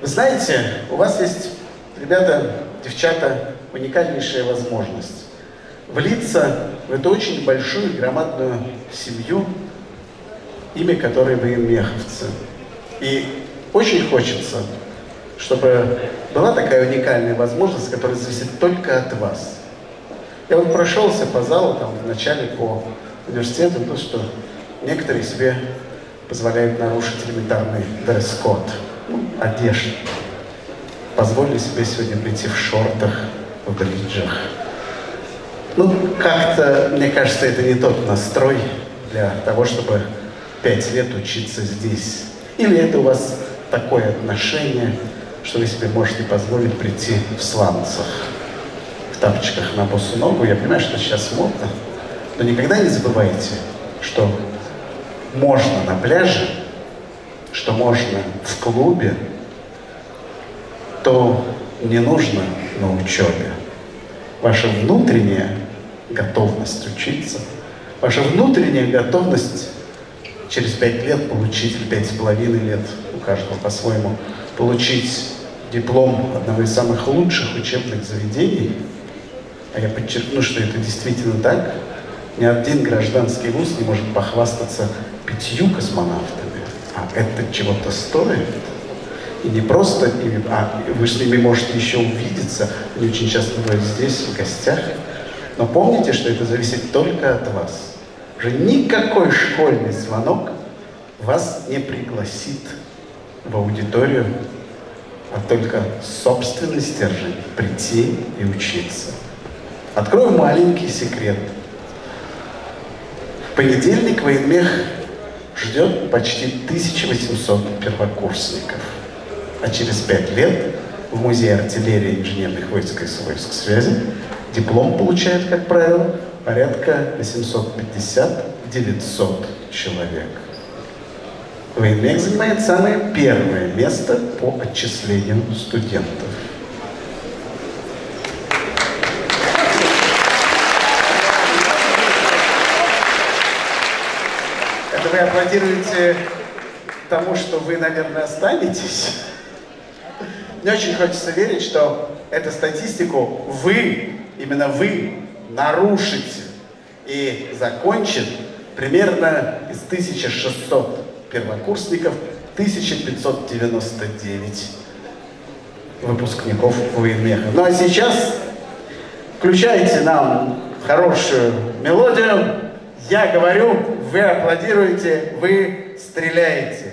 Вы знаете, у вас есть, ребята, девчата, уникальнейшая возможность влиться в эту очень большую громадную семью, имя которой вы меховцы. И очень хочется, чтобы была такая уникальная возможность, которая зависит только от вас. Я вот прошелся по залу, там, вначале по университету, то, что некоторые себе позволяют нарушить элементарный дресс-код, одежда. Позволили себе сегодня прийти в шортах, в бриджах. Ну, как-то, мне кажется, это не тот настрой для того, чтобы пять лет учиться здесь. Или это у вас такое отношение, что вы себе можете позволить прийти в сланцах, в тапочках на босу ногу. Я понимаю, что сейчас модно, но никогда не забывайте, что можно на пляже, что можно в клубе, то не нужно на учебе. Ваша внутренняя готовность учиться, ваша внутренняя готовность через пять лет получить, или пять с половиной лет, у каждого по-своему, получить диплом одного из самых лучших учебных заведений, а я подчеркну, что это действительно так, ни один гражданский вуз не может похвастаться пятью космонавтами, а это чего-то стоит. И не просто, а вы с ними можете еще увидеться, они очень часто бывают здесь, в гостях. Но помните, что это зависит только от вас. Уже никакой школьный звонок вас не пригласит в аудиторию, а только собственный стержень прийти и учиться. Открою маленький секрет. В понедельник военмех ждет почти 1800 первокурсников. А через пять лет в Музее артиллерии инженерных войск и войск связи диплом получает, как правило, порядка 850-900 человек. Военмех занимает самое первое место по отчислению студентов. Вы аплодируете тому, что вы, наверное, останетесь? Мне очень хочется верить, что эту статистику вы, именно вы, нарушите и закончит примерно из 1600 первокурсников 1599 выпускников военмеха. Ну а сейчас включайте нам хорошую мелодию. Я говорю, вы аплодируете, вы стреляете.